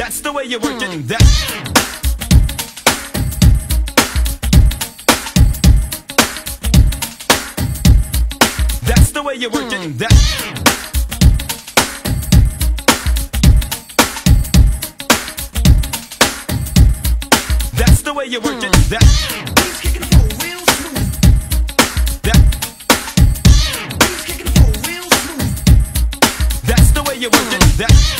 That's the way you work it. Hmm. That. That's the way you work it. Hmm. That. That's the way you work it. Hmm. That. That. That's the way you work it. That. That.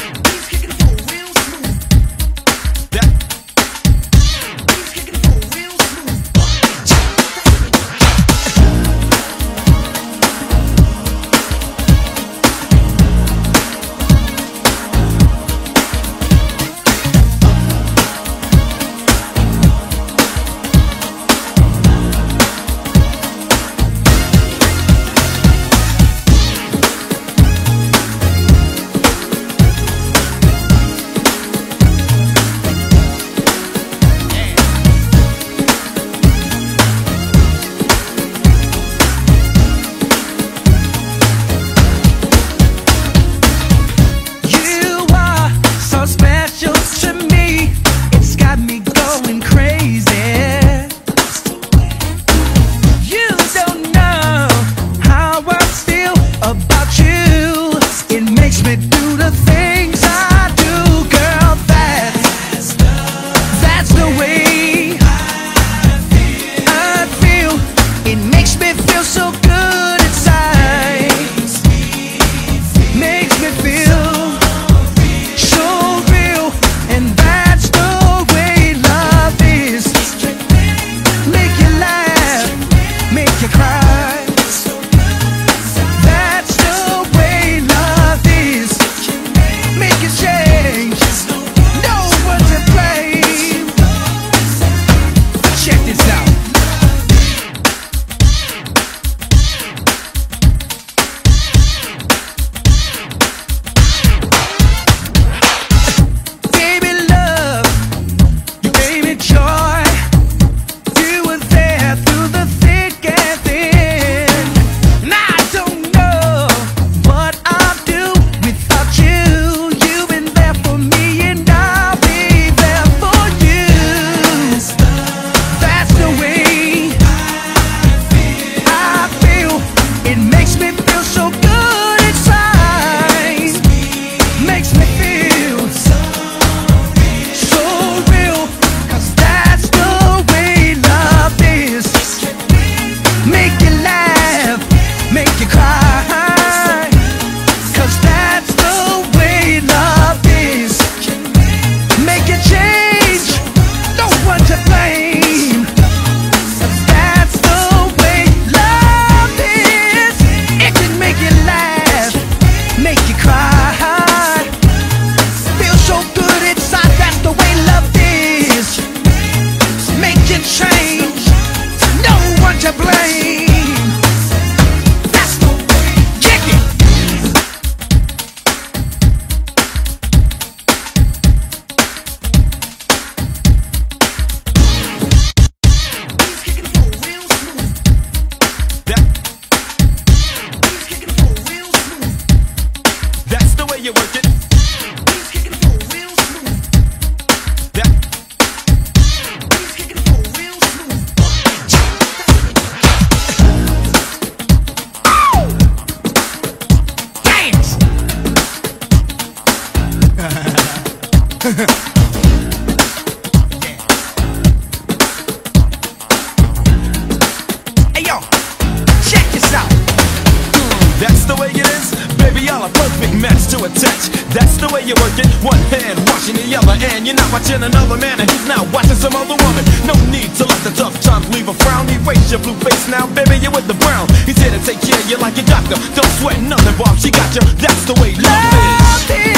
Check this out. That's the way it is, baby. Y'all a perfect match to attach. That's the way you work it. One hand washing the other, and you're not watching another man, and he's not watching some other woman. No need to let the tough times leave a frown. Erase your blue face now, baby. You're with the brown. He's here to take care of you like a doctor. Don't sweat nothing, Bob. She got you. That's the way love